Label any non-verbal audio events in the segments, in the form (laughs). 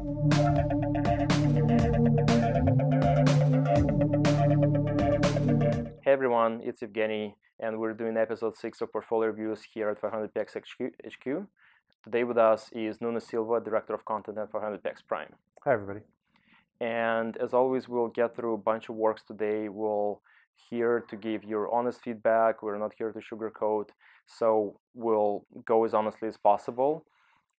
Hey everyone, it's Evgeny, and we're doing episode 6 of Portfolio Reviews here at 500px HQ. Today with us is Nuno Silva, Director of Content at 500px Prime. Hi, everybody. And as always, we'll get through a bunch of works today. We'll here to give your honest feedback. We're not here to sugarcoat, so we'll go as honestly as possible.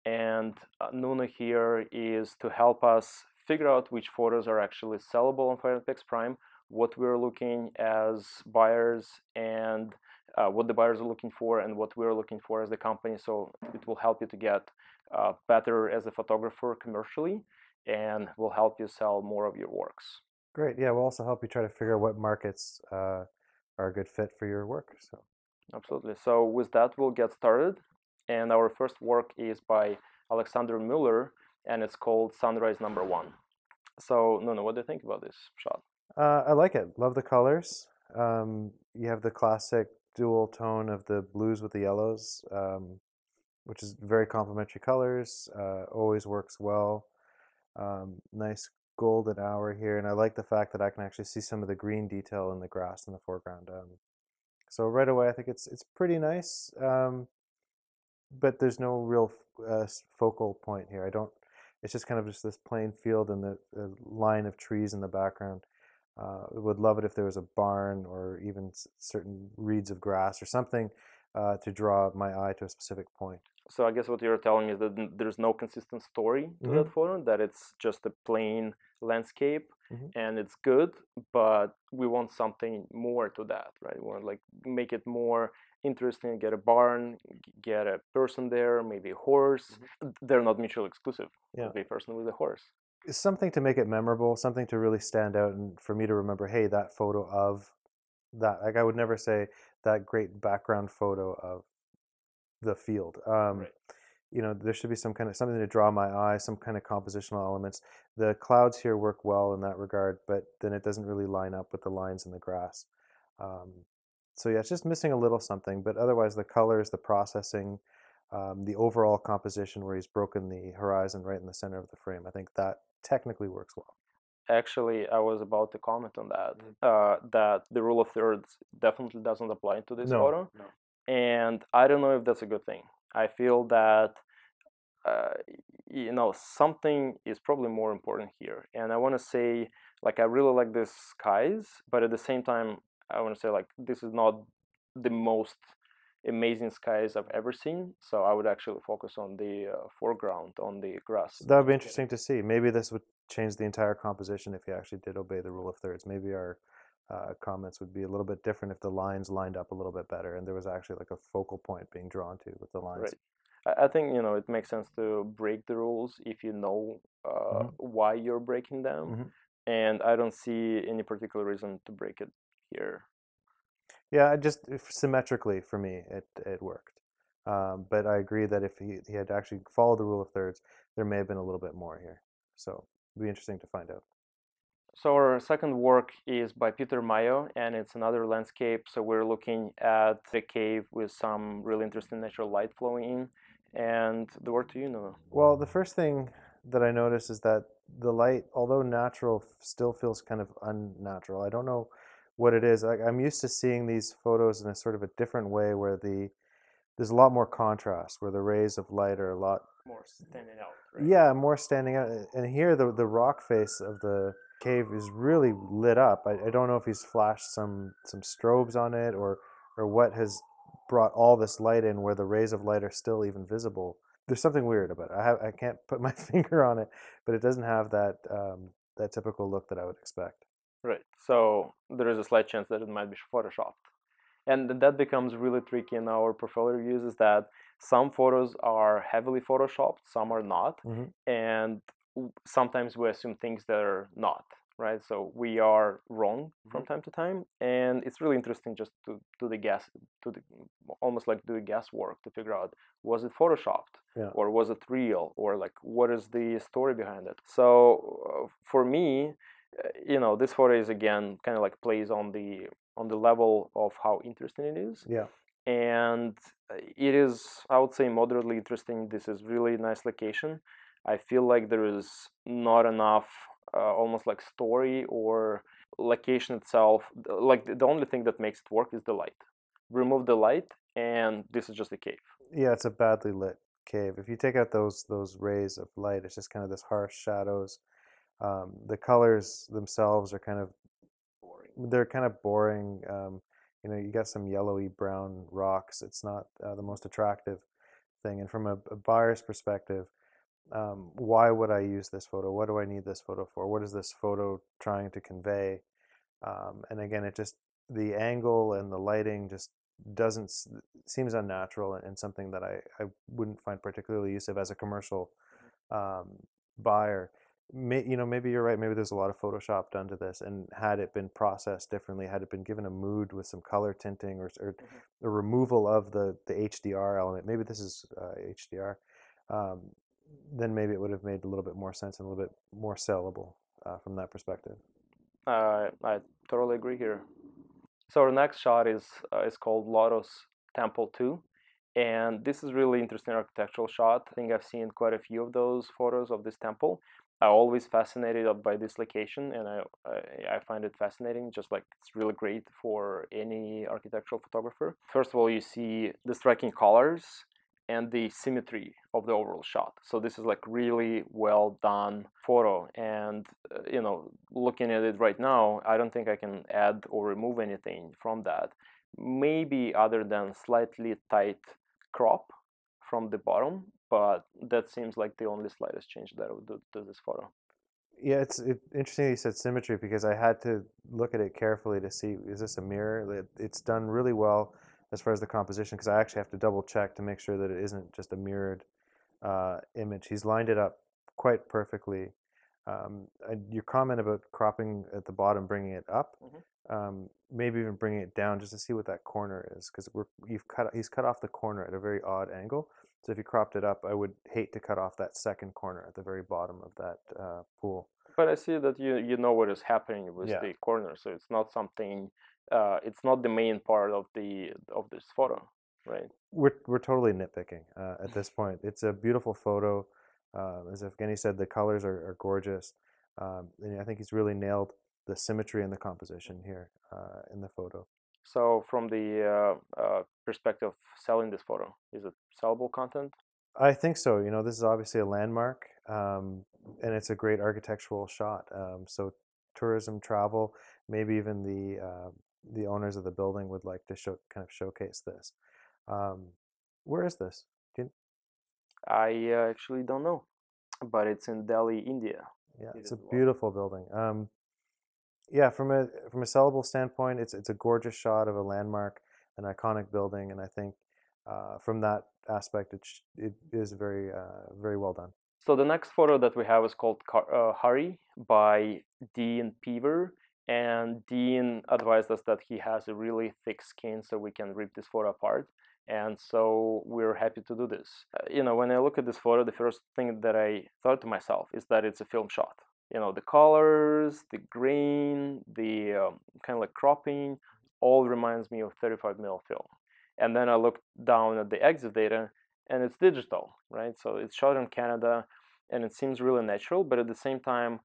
And uh, Nuno here is to help us figure out which photos are actually sellable on 500px Prime what we're looking as buyers and uh, what the buyers are looking for and what we're looking for as the company. So it will help you to get uh, better as a photographer commercially and will help you sell more of your works. Great. Yeah, we'll also help you try to figure out what markets uh, are a good fit for your work. So absolutely. So with that, we'll get started. And our first work is by Alexander Müller, and it's called Sunrise Number One. So, Nuno, what do you think about this shot? Uh, I like it. Love the colors. Um, you have the classic dual tone of the blues with the yellows, um, which is very complementary colors. Uh, always works well. Um, nice golden hour here, and I like the fact that I can actually see some of the green detail in the grass in the foreground. Um, so right away, I think it's it's pretty nice, um, but there's no real uh, focal point here. I don't. It's just kind of just this plain field and the, the line of trees in the background. Uh, would love it if there was a barn or even certain reeds of grass or something uh, to draw my eye to a specific point. So I guess what you're telling me is that there's no consistent story to mm-hmm. that photo. That it's just a plain landscape mm-hmm. and it's good, but we want something more to that, right? We want like make it more interesting. Get a barn, get a person there, maybe a horse. Mm-hmm. They're not mutually exclusive. Yeah, be a person with a horse something to make it memorable, something to really stand out, and for me to remember, hey, that photo of that. Like I would never say that great background photo of the field. Um, right. You know, there should be some kind of something to draw my eye, some kind of compositional elements. The clouds here work well in that regard, but then it doesn't really line up with the lines in the grass. Um, so yeah, it's just missing a little something, but otherwise the colors, the processing, um, the overall composition where he's broken the horizon right in the center of the frame. I think that technically works well. Actually, I was about to comment on that. Mm-hmm. Uh, that the rule of thirds definitely doesn't apply to this no, photo, no. and I don't know if that's a good thing. I feel that uh, you know something is probably more important here, and I want to say like I really like the skies, but at the same time I want to say like this is not the most amazing skies I've ever seen. So I would actually focus on the uh, foreground, on the grass. That would be interesting to see. Maybe this would change the entire composition if you actually did obey the rule of thirds. Maybe our uh, comments would be a little bit different if the lines lined up a little bit better and there was actually like a focal point being drawn to with the lines. Right. I think you know it makes sense to break the rules if you know uh, mm-hmm. why you're breaking them, mm-hmm. and I don't see any particular reason to break it here. Yeah, just symmetrically for me, it it worked. Um, but I agree that if he, he had actually followed the rule of thirds, there may have been a little bit more here. So it'd be interesting to find out. So our second work is by Peter Mayo, and it's another landscape. So we're looking at the cave with some really interesting natural light flowing in. And the word to you, Nuno. Well, the first thing that I notice is that the light, although natural, still feels kind of unnatural. I don't know what it is. Like I'm used to seeing these photos in a sort of a different way where the there's a lot more contrast, where the rays of light are a lot more standing out. Right? Yeah, more standing out. And here the the rock face of the cave is really lit up. I, I don't know if he's flashed some some strobes on it or or what has brought all this light in where the rays of light are still even visible. There's something weird about it. I have I can't (laughs) put my (laughs) finger on it, but it doesn't have that um, that typical look that I would expect. Right. So there is a slight chance that it might be photoshopped. And that becomes really tricky in our portfolio reviews is that some photos are heavily photoshopped, some are not. Mm-hmm. And sometimes we assume things that are not, right? So we are wrong mm-hmm. from time to time. And it's really interesting just to do the guess, to the, almost like do the guesswork to figure out was it photoshopped yeah. or was it real or like what is the story behind it? So uh, for me, you know this photo is again kind of like plays on the on the level of how interesting it is yeah and uh, it is i would say moderately interesting this is really nice location I feel like there is not enough, uh, almost like story or location itself. Like the only thing that makes it work is the light. Remove the light, and this is just a cave. Yeah, it's a badly lit cave. If you take out those those rays of light, it's just kind of this harsh shadows. Um, the colors themselves are kind of Boring. they're kind of boring. Um, you know, you got some yellowy brown rocks. It's not uh, the most attractive thing. And from a, a buyer's perspective, um, why would I use this photo? What do I need this photo for? What is this photo trying to convey? Um, and again, it just the angle and the lighting just doesn't seems unnatural and, and something that I, I wouldn't find particularly useful as a commercial um, buyer. May, you know, maybe you're right. Maybe there's a lot of Photoshop done to this, and had it been processed differently, had it been given a mood with some color tinting or, or Mhm. the removal of the the HDR element, maybe this is uh, HDR, um, then maybe it would have made a little bit more sense and a little bit more sellable uh, from that perspective. Uh, I totally agree here. So our next shot is uh, is called Lotus Temple 2. And this is really interesting architectural shot. I think I've seen quite a few of those photos of this temple. I'm always fascinated by this location, and I, I, I find it fascinating. Just like it's really great for any architectural photographer. First of all, you see the striking colors and the symmetry of the overall shot. So this is like really well done photo. And uh, you know, looking at it right now, I don't think I can add or remove anything from that. Maybe other than slightly tight crop from the bottom, but that seems like the only slightest change that I would do to this photo. Yeah, it's it, interesting you said symmetry because I had to look at it carefully to see is this a mirror? It, it's done really well as far as the composition because I actually have to double check to make sure that it isn't just a mirrored uh, image. He's lined it up quite perfectly. Um, your comment about cropping at the bottom, bringing it up, Mhm. um, maybe even bringing it down just to see what that corner is because we're you've cut he's cut off the corner at a very odd angle. So if you cropped it up, I would hate to cut off that second corner at the very bottom of that uh, pool. But I see that you you know what is happening with Yeah. the corner, so it's not something. Uh, it's not the main part of the of this photo, right? We're we're totally nitpicking uh, at this point. It's a beautiful photo. Uh, as Evgeny said, the colors are, are gorgeous, um, and I think he's really nailed the symmetry and the composition here uh, in the photo. So from the uh, uh, perspective of selling this photo, is it sellable content? I think so. You know, this is obviously a landmark, um, and it's a great architectural shot. Um, so tourism, travel, maybe even the uh, the owners of the building would like to show kind of showcase this. Um, where is this? You- I uh, actually don't know, but it's in Delhi, India. yeah, it's a beautiful building. Yeah, from a from a sellable standpoint, it's it's a gorgeous shot of a landmark, an iconic building, and I think uh, from that aspect, it sh- it is very uh, very well done. So the next photo that we have is called Car- uh, Hurry by Dean Peever. And Dean advised us that he has a really thick skin so we can rip this photo apart. And so we're happy to do this. Uh, you know, when I look at this photo, the first thing that I thought to myself is that it's a film shot. You know, the colors, the grain, the um, kind of like cropping, all reminds me of 35 mil film. And then I looked down at the EXIF data and it's digital, right? So it's shot in Canada and it seems really natural, but at the same time,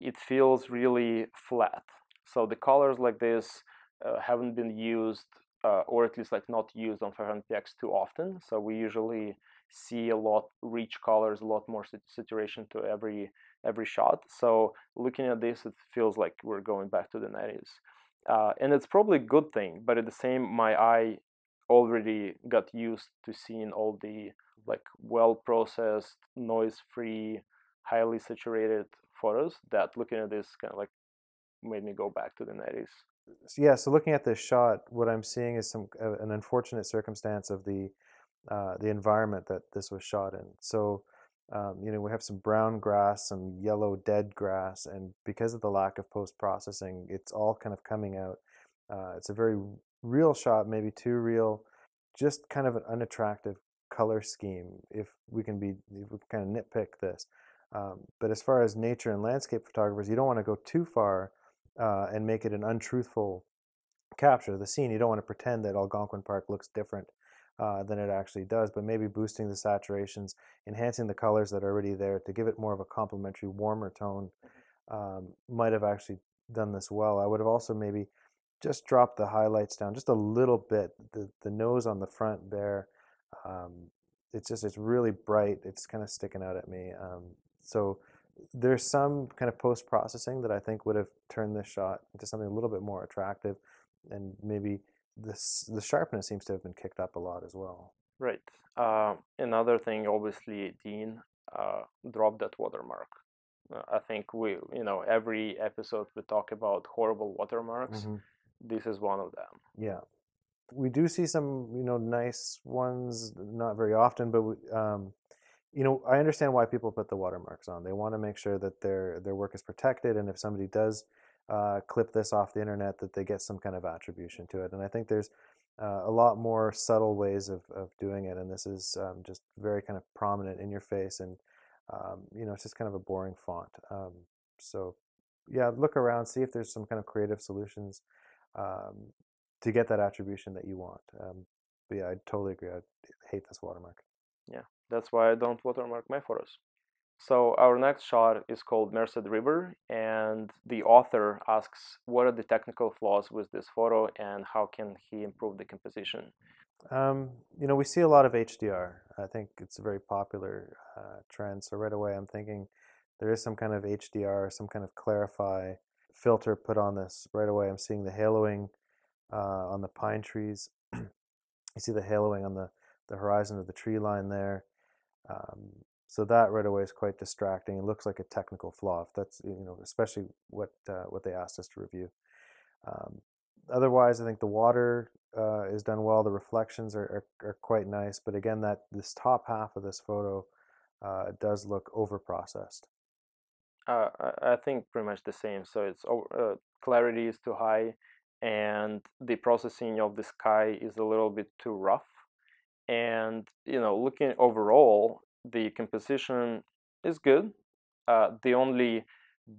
it feels really flat. So the colors like this uh, haven't been used, uh, or at least like not used on 500px too often. So we usually see a lot rich colors, a lot more saturation to every every shot. So looking at this, it feels like we're going back to the 90s, uh, and it's probably a good thing. But at the same, my eye already got used to seeing all the like well processed, noise free, highly saturated photos that looking at this kind of like made me go back to the 90s. Yeah, so looking at this shot, what I'm seeing is some uh, an unfortunate circumstance of the uh, the environment that this was shot in. So, um, you know, we have some brown grass, some yellow dead grass, and because of the lack of post processing, it's all kind of coming out. Uh, it's a very real shot, maybe too real, just kind of an unattractive color scheme. If we can be, if we can kind of nitpick this. Um, but as far as nature and landscape photographers, you don't want to go too far uh, and make it an untruthful capture of the scene. You don't want to pretend that Algonquin Park looks different uh, than it actually does, but maybe boosting the saturations, enhancing the colors that are already there to give it more of a complementary, warmer tone um, might have actually done this well. I would have also maybe just dropped the highlights down just a little bit. The the nose on the front there, um, it's just it's really bright. It's kind of sticking out at me. Um, so there's some kind of post processing that I think would have turned this shot into something a little bit more attractive, and maybe this the sharpness seems to have been kicked up a lot as well. Right. Uh, another thing, obviously, Dean uh, dropped that watermark. Uh, I think we, you know, every episode we talk about horrible watermarks. Mm-hmm. This is one of them. Yeah, we do see some, you know, nice ones, not very often, but we, um, you know, I understand why people put the watermarks on. They want to make sure that their their work is protected, and if somebody does uh, clip this off the internet, that they get some kind of attribution to it. And I think there's uh, a lot more subtle ways of, of doing it, and this is um, just very kind of prominent in your face, and um, you know, it's just kind of a boring font. Um, so, yeah, look around, see if there's some kind of creative solutions um, to get that attribution that you want. Um, but yeah, I totally agree. I hate this watermark. Yeah, that's why I don't watermark my photos. So our next shot is called Merced River, and the author asks what are the technical flaws with this photo and how can he improve the composition. Um, you know, we see a lot of HDR. I think it's a very popular uh, trend. So right away, I'm thinking there is some kind of HDR, some kind of clarity filter put on this. Right away, I'm seeing the haloing uh, on the pine trees. (clears throat) you see the haloing on the, the horizon of the tree line there. Um, so that right away is quite distracting. It looks like a technical flaw. If that's you know, especially what uh, what they asked us to review. Um, otherwise, I think the water uh, is done well. The reflections are, are, are, quite nice, but again, that this top half of this photo uh, does look over processed. Uh, I think pretty much the same. So it's uh, clarity is too high, and the processing of the sky is a little bit too rough. And you know, looking overall, the composition is good. Uh, the only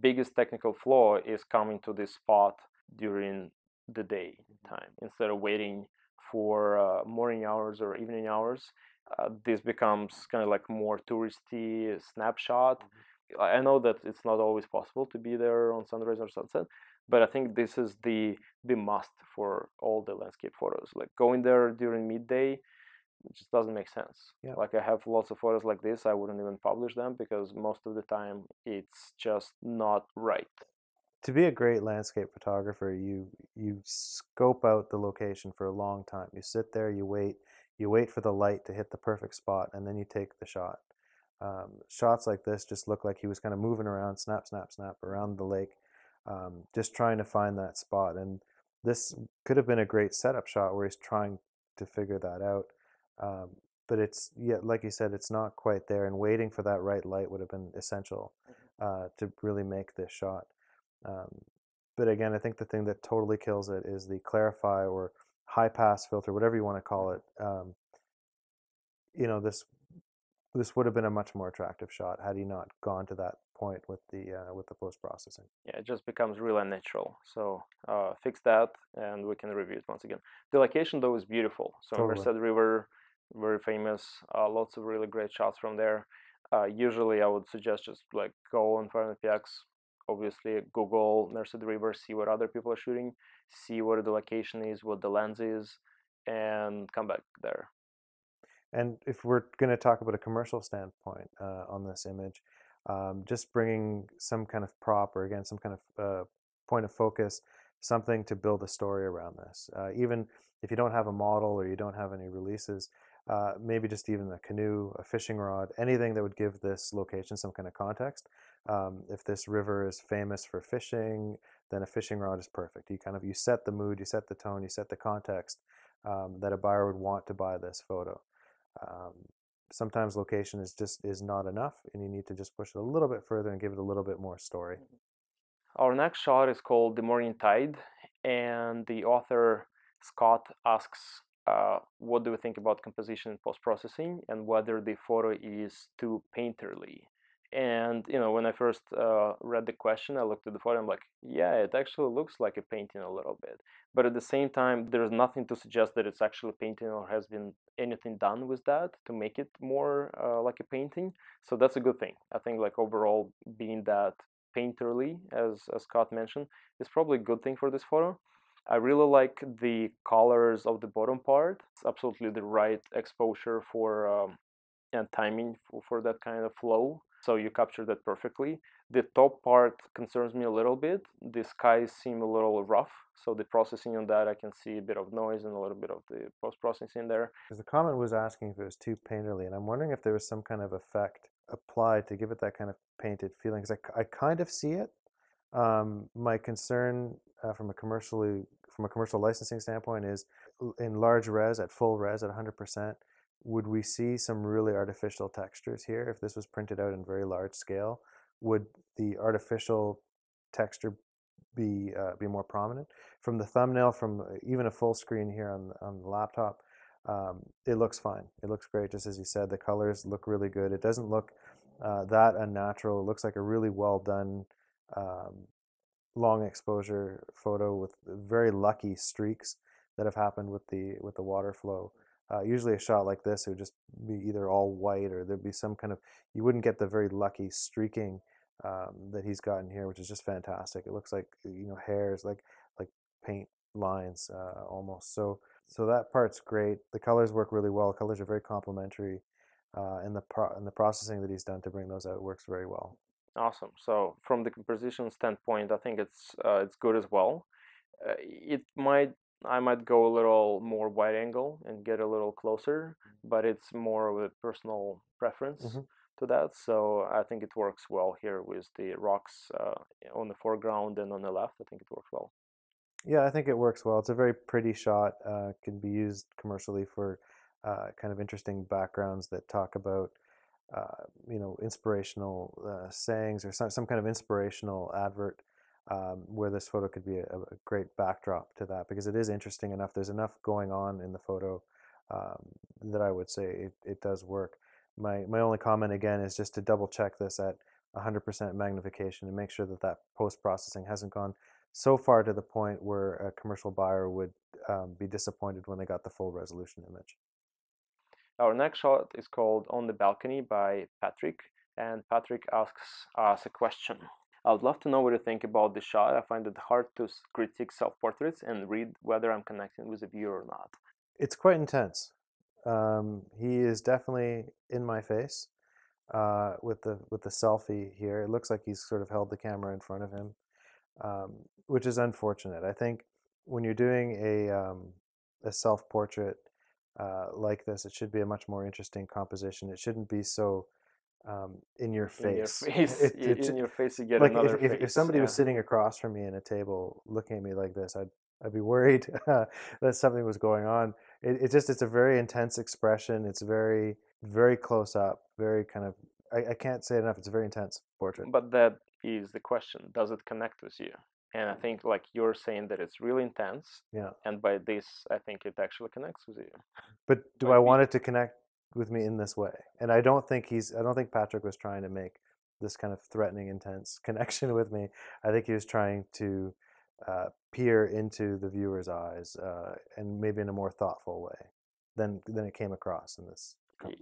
biggest technical flaw is coming to this spot during the day time instead of waiting for uh, morning hours or evening hours. Uh, this becomes kind of like more touristy snapshot. Mm-hmm. I know that it's not always possible to be there on sunrise or sunset, but I think this is the the must for all the landscape photos. Like going there during midday it just doesn't make sense. Yeah. Like I have lots of photos like this, I wouldn't even publish them because most of the time it's just not right. To be a great landscape photographer, you you scope out the location for a long time. You sit there, you wait, you wait for the light to hit the perfect spot, and then you take the shot. Um, shots like this just look like he was kind of moving around, snap, snap, snap around the lake, um, just trying to find that spot. And this could have been a great setup shot where he's trying to figure that out. Um, but it's yeah, like you said, it's not quite there, and waiting for that right light would have been essential mm-hmm. uh, to really make this shot. Um, but again, I think the thing that totally kills it is the clarity or high pass filter, whatever you want to call it. Um, you know, this this would have been a much more attractive shot had he not gone to that point with the uh, with the post processing. Yeah, it just becomes real unnatural. So uh, fix that, and we can review it once again. The location though is beautiful. So totally. Merced River very famous. Uh, lots of really great shots from there. Uh, usually, I would suggest just like go on 500px. Obviously, Google Merced River, see what other people are shooting, see what the location is, what the lens is, and come back there. And if we're going to talk about a commercial standpoint uh, on this image, um, just bringing some kind of prop or again some kind of uh, point of focus, something to build a story around this. Uh, even if you don't have a model or you don't have any releases, uh, maybe just even a canoe, a fishing rod, anything that would give this location some kind of context. Um, if this river is famous for fishing, then a fishing rod is perfect. You kind of you set the mood, you set the tone, you set the context um, that a buyer would want to buy this photo. Um, sometimes location is just is not enough, and you need to just push it a little bit further and give it a little bit more story. Our next shot is called "The Morning Tide," and the author Scott asks uh, what do we think about composition and post-processing and whether the photo is too painterly? And you know when i first uh, read the question i looked at the photo i'm like yeah it actually looks like a painting a little bit. But at the same time there's nothing to suggest that it's actually painting or has been anything done with that to make it more uh, like a painting. So that's a good thing. I think like overall being that painterly as, as scott mentioned is probably a good thing for this photo I really like the colors of the bottom part. It's absolutely the right exposure for um, and timing for, for that kind of flow. So you capture that perfectly. The top part concerns me a little bit. The skies seem a little rough. So the processing on that, I can see a bit of noise and a little bit of the post-processing there. Because the comment was asking if it was too painterly, and I'm wondering if there was some kind of effect applied to give it that kind of painted feeling. Because I, I kind of see it. Um, my concern uh, from a commercially from a commercial licensing standpoint is in large res at full res at 100% would we see some really artificial textures here if this was printed out in very large scale? Would the artificial texture be uh, be more prominent from the thumbnail? From uh, even a full screen here on on the laptop, um, it looks fine. It looks great, just as you said. The colors look really good. It doesn't look uh, that unnatural. It looks like a really well done. Um, long exposure photo with very lucky streaks that have happened with the with the water flow uh, usually a shot like this would just be either all white or there'd be some kind of, you wouldn't get the very lucky streaking um, that he's gotten here, which is just fantastic. It looks like, you know, hairs, like, like paint lines uh, almost. So, so that part's great. The colors work really well. Colors are very complementary. Uh, and the pro- and the processing that he's done to bring those out works very well. Awesome. So from the composition standpoint, I think it's uh, it's good as well. Uh, it might I might go a little more wide angle and get a little closer, but it's more of a personal preference mm-hmm. to that. So I think it works well here with the rocks uh, on the foreground and on the left. I think it works well. Yeah, I think it works well. It's a very pretty shot. Uh, can be used commercially for uh, kind of interesting backgrounds that talk about, uh, you know, inspirational uh, sayings or some some kind of inspirational advert um, where this photo could be a, a, great backdrop to that because it is interesting enough. There's enough going on in the photo um, that I would say it, it does work. My, my only comment again is just to double check this at 100% magnification and make sure that that post processing hasn't gone so far to the point where a commercial buyer would um, be disappointed when they got the full resolution image. Our next shot is called On the Balcony by Patrick, and Patrick asks us a question. I would love to know what you think about the shot. I find it hard to critique self-portraits and read whether I'm connecting with the viewer or not. It's quite intense. Um, he is definitely in my face uh, with the with the selfie here. It looks like he's sort of held the camera in front of him, um, which is unfortunate. I think when you're doing a um, a self-portrait uh, like this, it should be a much more interesting composition. It shouldn't be so um, in your face. In your face, (laughs) it, it, in your face, you get like another if, face. If somebody yeah. was sitting across from me in a table, looking at me like this, I'd I'd be worried (laughs) that something was going on. It, it just it's a very intense expression. It's very very close up, very kind of. I, I can't say enough. It's a very intense portrait. But that is the question: Does it connect with you? And I think like you're saying that it's really intense. Yeah. And by this, I think it actually connects with you. But do I want it to connect with me in this way. And I don't think he's I don't think Patrick was trying to make this kind of threatening, intense (laughs) connection with me. I think he was trying to uh, peer into the viewer's eyes uh, and maybe in a more thoughtful way than than it came across in this.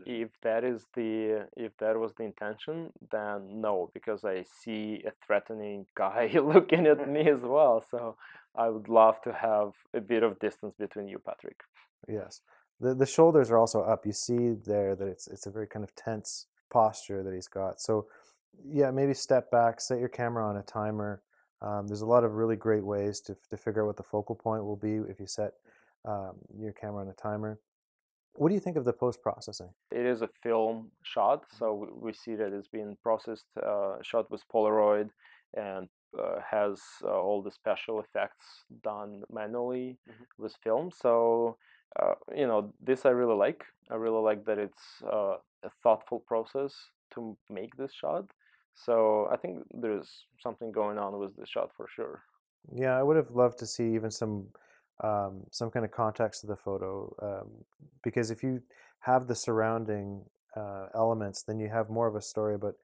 If that is the if that was the intention, then no, because I see a threatening (laughs) guy (laughs) looking at (laughs) me as well. So I would love to have a bit of distance between you, Patrick. Yes. The the shoulders are also up. You see there that it's it's a very kind of tense posture that he's got. So yeah, maybe step back, set your camera on a timer. Um, there's a lot of really great ways to to figure out what the focal point will be if you set um, your camera on a timer. What do you think of the post processing? It is a film shot, so we see that it's been processed, uh, shot with Polaroid, and uh, has uh, all the special effects done manually mm-hmm. with film. So uh, you know, this I really like. I really like that it's uh, a thoughtful process to make this shot. So I think there's something going on with this shot for sure. Yeah, I would have loved to see even some um, some kind of context to the photo um, because if you have the surrounding uh, elements, then you have more of a story about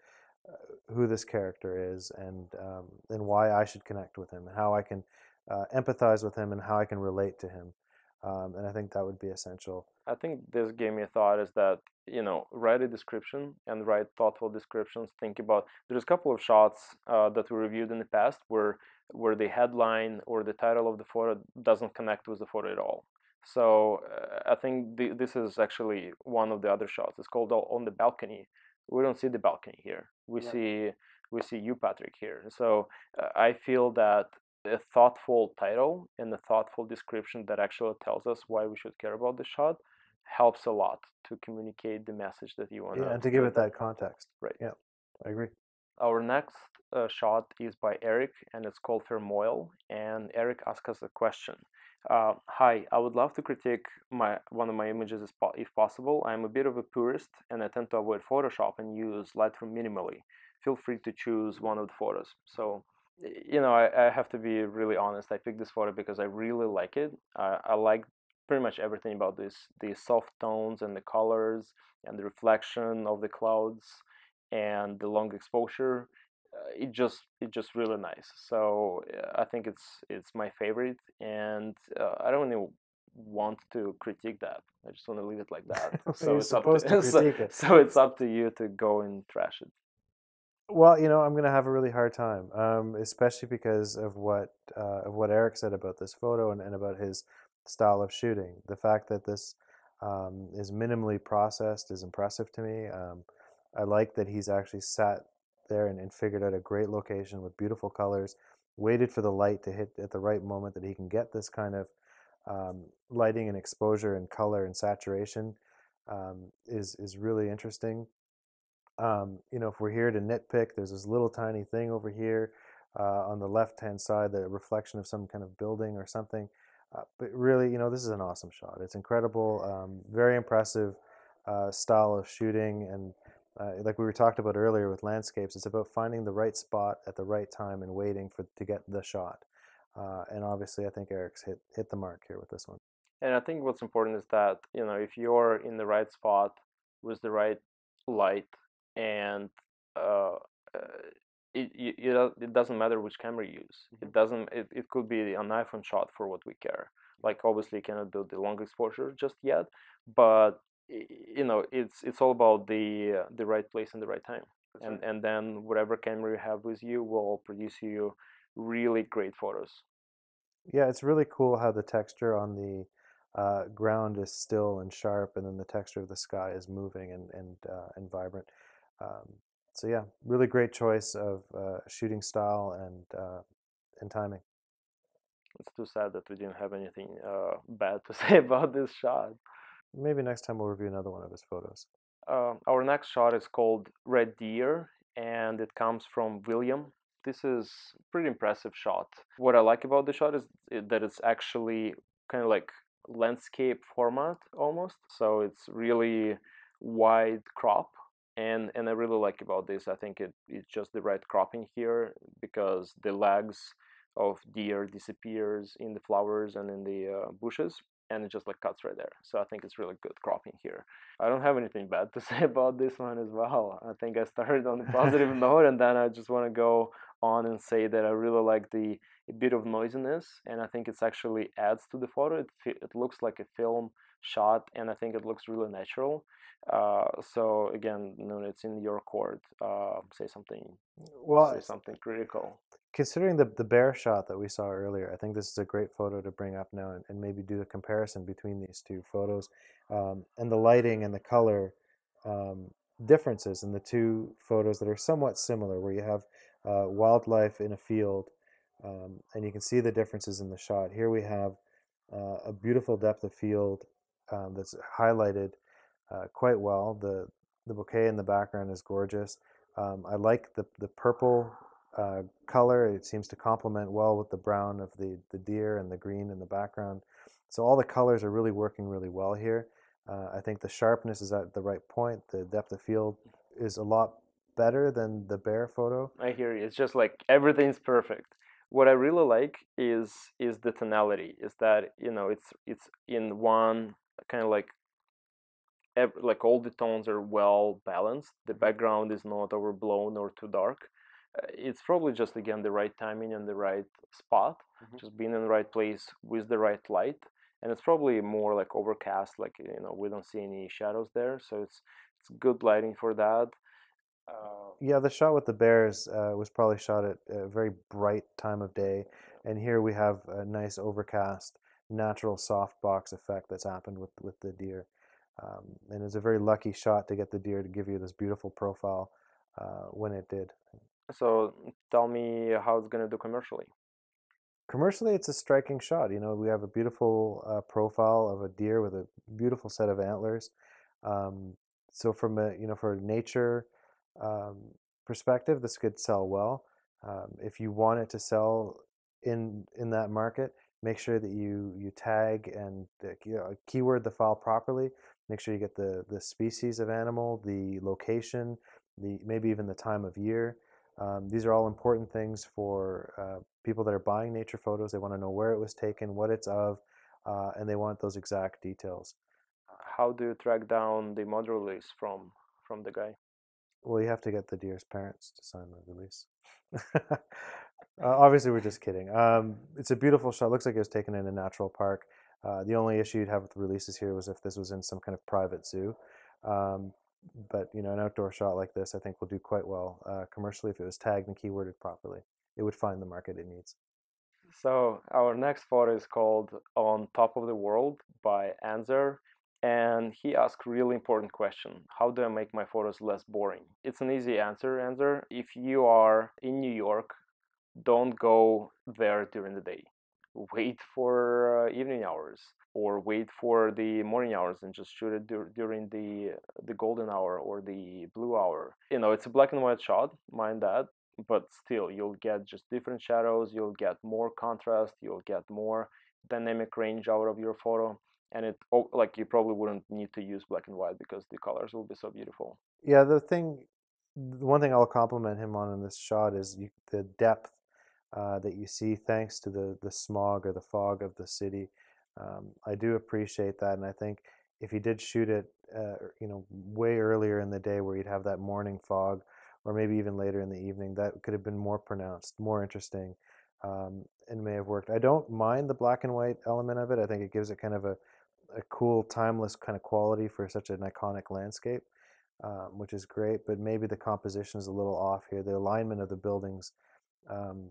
uh, who this character is and um, and why I should connect with him and how I can uh, empathize with him and how I can relate to him. Um, and I think that would be essential. I think this gave me a thought is that you know write a description and write thoughtful descriptions. Think about there's a couple of shots uh, that we reviewed in the past where where the headline or the title of the photo doesn't connect with the photo at all. So uh, I think the, this is actually one of the other shots. It's called on the balcony. We don't see the balcony here. We yeah. see we see you, Patrick, here. So uh, I feel that a thoughtful title and a thoughtful description that actually tells us why we should care about the shot helps a lot to communicate the message that you want. Yeah, and to give it that context. Right. Yeah, I agree. Our next uh, shot is by Eric, and it's called Fermoil. And Eric asks us a question. Uh, hi, I would love to critique my one of my images if possible. I'm a bit of a purist, and I tend to avoid Photoshop and use Lightroom minimally. Feel free to choose one of the photos. So you know, I, I, have to be really honest. I picked this photo because I really like it. Uh, I like pretty much everything about this, the soft tones and the colors and the reflection of the clouds and the long exposure. Uh, it just it just really nice. So uh, I think it's it's my favorite, and uh, I don't really want to critique that. I just want to leave it like that. (laughs) so it's supposed to, to (laughs) so, it. so it's up to you to go and trash it. Well, you know, I'm going to have a really hard time, um, especially because of what uh, of what Eric said about this photo and, and about his style of shooting. The fact that this um, is minimally processed is impressive to me. Um, I like that he's actually sat there and, and, figured out a great location with beautiful colors, waited for the light to hit at the right moment that he can get this kind of um, lighting and exposure and color and saturation um, is is really interesting um, you know, if we're here to nitpick, there's this little tiny thing over here uh, on the left-hand side, the reflection of some kind of building or something. Uh, but really, you know, this is an awesome shot. It's incredible, um, very impressive uh, style of shooting, and uh, like we were talked about earlier with landscapes, it's about finding the right spot at the right time and waiting for to get the shot. Uh, and obviously, I think Eric's hit hit the mark here with this one. And I think what's important is that you know if you're in the right spot with the right light and uh, uh it, it, it doesn't matter which camera you use. It mm-hmm. doesn't. It, it could be an iPhone shot for what we care. Like obviously, you cannot do the long exposure just yet, but you know, it's it's all about the uh, the right place and the right time. That's and right. and then whatever camera you have with you will produce you really great photos. Yeah, it's really cool how the texture on the uh, ground is still and sharp, and then the texture of the sky is moving and and uh, and vibrant. Um, so yeah, really great choice of uh, shooting style and uh, and timing. It's too sad that we didn't have anything uh, bad to (laughs) say about this shot. Maybe next time we'll review another one of his photos. Um, our next shot is called Red Deer, and it comes from William. This is pretty impressive shot. What I like about the shot is that it's actually kind of like landscape format almost. So it's really wide crop and and I really like about this. I think it, it's just the right cropping here because the legs of deer disappears in the flowers and in the uh, bushes and it just like cuts right there so i think it's really good cropping here i don't have anything bad to (laughs) say about this one as well i think i started on a positive (laughs) note and then i just want to go on and say that i really like the a bit of noisiness and i think it's actually adds to the photo it, it looks like a film shot and i think it looks really natural uh, so again, no, it's in your court. Uh, say something. Well, say something critical. Considering the the bear shot that we saw earlier, I think this is a great photo to bring up now and, and maybe do a comparison between these two photos um, and the lighting and the color um, differences in the two photos that are somewhat similar, where you have uh, wildlife in a field, um, and you can see the differences in the shot. Here we have uh, a beautiful depth of field um, that's highlighted uh, quite well. The the bokeh in the background is gorgeous. Um, I like the the purple uh, color. It seems to complement well with the brown of the the deer and the green in the background. So all the colors are really working really well here. Uh, I think the sharpness is at the right point. The depth of field is a lot better than the bear photo. I hear you. It's just like everything's perfect. What I really like is is the tonality. Is that you know it's it's in one kind of like ev- like all the tones are well balanced. The background is not overblown or too dark. It's probably just again the right timing and the right spot, Mhm. just being in the right place with the right light. And it's probably more like overcast, like you know we don't see any shadows there, so it's it's good lighting for that. Uh, Yeah, the shot with the bears uh, was probably shot at a very bright time of day, and here we have a nice overcast, natural softbox effect that's happened with with the deer, um, and it's a very lucky shot to get the deer to give you this beautiful profile uh, when it did. So tell me how it's gonna do commercially. Commercially, it's a striking shot. You know, we have a beautiful uh, profile of a deer with a beautiful set of antlers. Um, so from a you know for nature um, perspective, this could sell well. Um, if you want it to sell in in that market, make sure that you you tag and uh, keyword the file properly. Make sure you get the the species of animal, the location, the maybe even the time of year. Um, these are all important things for uh, people that are buying nature photos. They want to know where it was taken, what it's of, uh, and they want those exact details. How do you track down the model release from from the guy? Well, you have to get the deer's parents to sign the release. (laughs) uh, obviously, we're just kidding. Um, it's a beautiful shot. Looks like it was taken in a natural park. Uh, the only issue you'd have with releases here was if this was in some kind of private zoo. Um, but you know, an outdoor shot like this, I think, will do quite well uh, commercially if it was tagged and keyworded properly. It would find the market it needs. So our next photo is called "On Top of the World" by Anzer, and he asked a really important question: How do I make my photos less boring? It's an easy answer, Anzer. If you are in New York, don't go there during the day. Wait for uh, evening hours or wait for the morning hours and just shoot it dur- during the the golden hour or the blue hour. You know, it's a black and white shot, mind that, but still you'll get just different shadows, you'll get more contrast, you'll get more dynamic range out of your photo and it like you probably wouldn't need to use black and white because the colors will be so beautiful. Yeah, the thing, the one thing I'll compliment him on in this shot is you, the depth uh, that you see thanks to the the smog or the fog of the city. Um, I do appreciate that, and I think if you did shoot it, uh, you know, way earlier in the day where you'd have that morning fog, or maybe even later in the evening, that could have been more pronounced, more interesting, um, and may have worked. I don't mind the black and white element of it. I think it gives it kind of a a cool, timeless kind of quality for such an iconic landscape, um, which is great. But maybe the composition is a little off here. The alignment of the buildings um,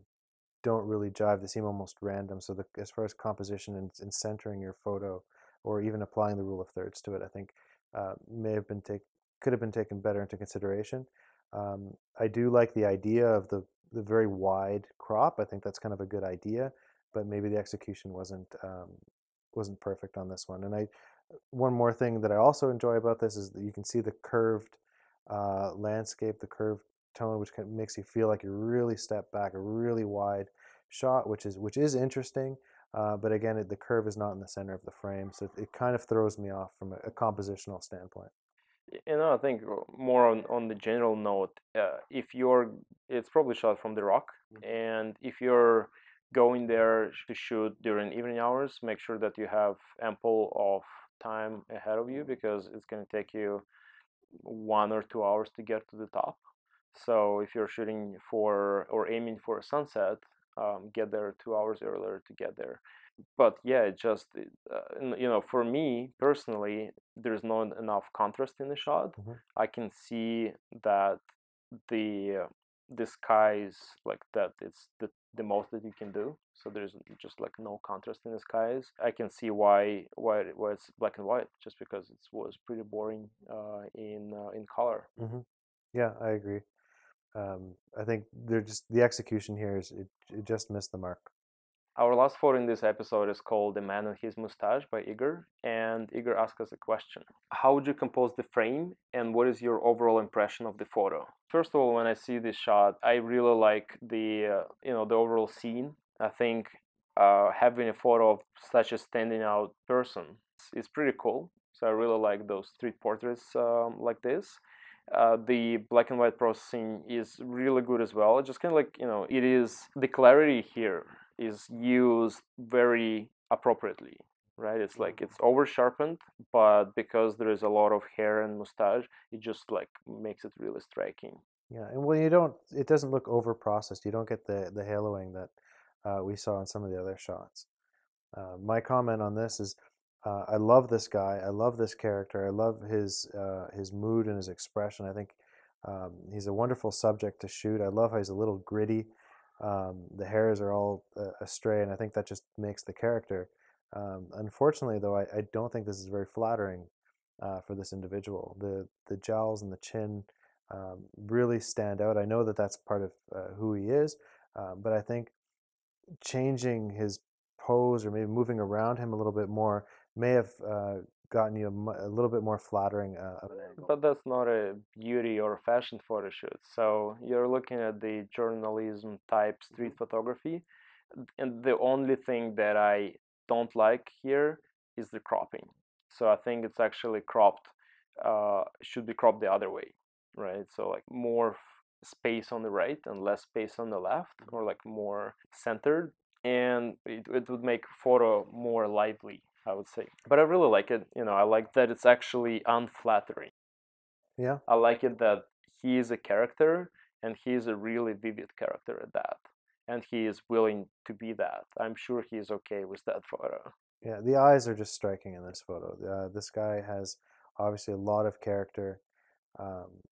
don't really jive. They seem almost random. So the, as far as composition and, and, centering your photo, or even applying the rule of thirds to it, I think uh, may have been take could have been taken better into consideration. Um, I do like the idea of the the very wide crop. I think that's kind of a good idea, but maybe the execution wasn't um, wasn't perfect on this one. And I one more thing that I also enjoy about this is that you can see the curved uh, landscape, the curved tone, which kind of makes you feel like you really step back, a really wide shot, which is which is interesting. Uh, but again, it, the curve is not in the center of the frame, so it, it kind of throws me off from a, a, compositional standpoint. You know, I think more on, on the general note, uh, if you're, it's probably shot from the rock, mm-hmm. and if you're going there to shoot during evening hours, make sure that you have ample of time ahead of you because it's going to take you one or two hours to get to the top. So if you're shooting for or aiming for a sunset, um, get there two hours earlier to get there. But yeah, it just uh, you know, for me personally, there's not enough contrast in the shot. Mm-hmm. I can see that the uh, the skies like that it's the, the most that you can do so there's just like no contrast in the skies i can see why why, why it's black and white just because it was pretty boring uh, in uh, in color mm-hmm. yeah i agree um, i think they're just the execution here is it, it just missed the mark our last photo in this episode is called The Man and His Mustache by Igor, and Igor asked us a question. How would you compose the frame, and what is your overall impression of the photo? First of all, when I see this shot, I really like the, uh, you know, the overall scene. I think uh, having a photo of such a standing out person is pretty cool. So I really like those street portraits um, like this. Uh, the black and white processing is really good as well. Just kind of like, you know, it is the clarity here is used very appropriately. right? It's like it's over sharpened, but because there is a lot of hair and mustache, it just like makes it really striking. Yeah, and well, you don't. It doesn't look over processed. You don't get the the haloing that uh, we saw in some of the other shots. Uh, my comment on this is, uh, I love this guy. I love this character. I love his uh, his mood and his expression. I think um, he's a wonderful subject to shoot. I love how he's a little gritty. Um, the hairs are all uh, astray, and I think that just makes the character. Um, unfortunately, though, I, I, don't think this is very flattering uh, for this individual. The the jowls and the chin um, really stand out. I know that that's part of uh, who he is, uh, but I think changing his pose or maybe moving around him a little bit more may have uh, gotten you a, a, little bit more flattering uh, But that's not a beauty or fashion photo shoot. So you're looking at the journalism type street mm-hmm. photography, and the only thing that I don't like here is the cropping. So I think it's actually cropped, uh, should be cropped the other way, right? So like more space on the right and less space on the left, or like more centered, and it, it would make photo more lively I would say. But I really like it. You know, I like that it's actually unflattering. Yeah. I like it that he is a character and he is a really vivid character at that. And he is willing to be that. I'm sure he is okay with that photo. Yeah, the eyes are just striking in this photo. Uh, this guy has obviously a lot of character. Um,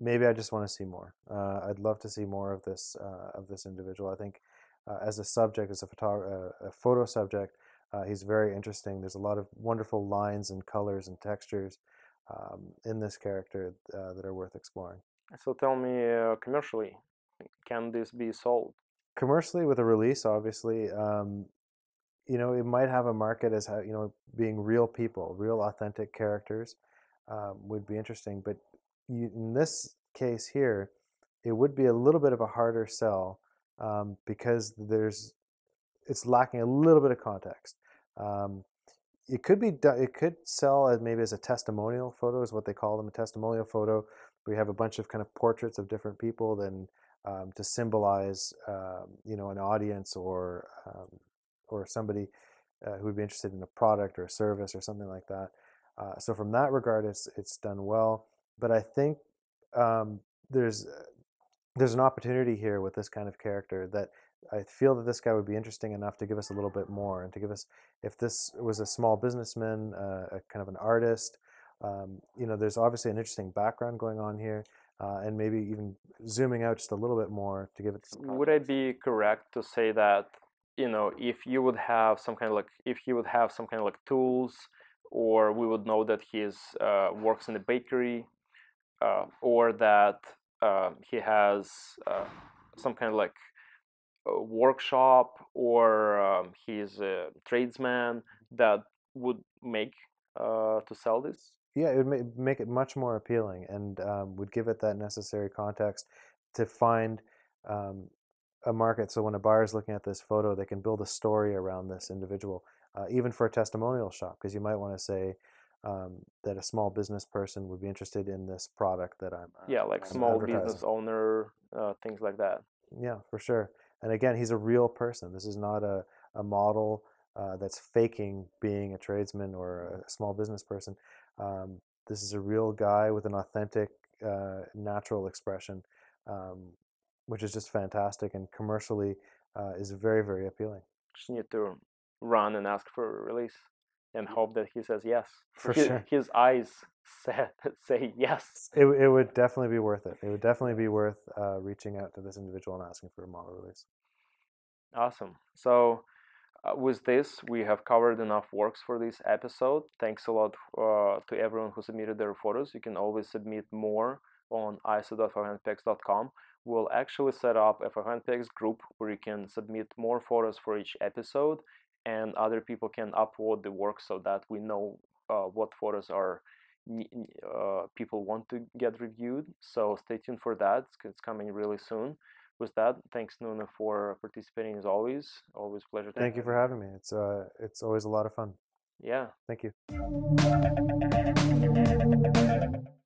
maybe I just want to see more. Uh, I'd love to see more of this uh, of this individual. I think uh, as a subject, as a photo, uh, a photo subject, uh, he's very interesting. There's a lot of wonderful lines and colors and textures um, in this character uh, that are worth exploring. So tell me uh, commercially, can this be sold? Commercially, with a release, obviously, um, you know, it might have a market as you know, being real people, real authentic characters um, would be interesting. But you, in this case here, it would be a little bit of a harder sell um, because there's it's lacking a little bit of context. Um, it could be it could sell as maybe as a testimonial photo is what they call them a testimonial photo we have a bunch of kind of portraits of different people then um, to symbolize um, you know an audience or um, or somebody uh, who would be interested in a product or a service or something like that. Uh, so from that regard it's it's done well. But I think um, there's there's an opportunity here with this kind of character that I feel that this guy would be interesting enough to give us a little bit more and to give us, if this was a small businessman, uh, a kind of an artist, um, you know, there's obviously an interesting background going on here, uh, and maybe even zooming out just a little bit more to give it. Would I be correct to say that, you know, if you would have some kind of like, if he would have some kind of like tools, or we would know that he uh, works in a bakery, uh, or that uh, he has uh, some kind of like workshop or um, he's a tradesman that would make uh, to sell this? Yeah, it would make it much more appealing and um, would give it that necessary context to find um, a market. So when a buyer is looking at this photo, they can build a story around this individual, uh, even for a testimonial shop, because you might want to say, um, that a small business person would be interested in this product that I'm. Uh, yeah, like I'm small business owner, uh, things like that. Yeah, for sure. And again, he's a real person. This is not a, a model uh, that's faking being a tradesman or a small business person. Um, this is a real guy with an authentic, uh, natural expression, um, which is just fantastic and commercially uh, is very, very appealing. Just need to run and ask for a release and hope that he says yes. For his, sure. His eyes say, (laughs) say yes. It, it would definitely be worth it. It would definitely be worth uh, reaching out to this individual and asking for a model release. Awesome. So uh, with this, we have covered enough works for this episode. Thanks a lot uh, to everyone who submitted their photos. You can always submit more on iso.500px.com. We'll actually set up a 500px group where you can submit more photos for each episode and other people can upload the work so that we know uh, what photos are uh, people want to get reviewed. So stay tuned for that. It's coming really soon. With that, thanks Nuno for participating as always. Always pleasure. Thank you for having me. It's uh, it's always a lot of fun. Yeah. Thank you.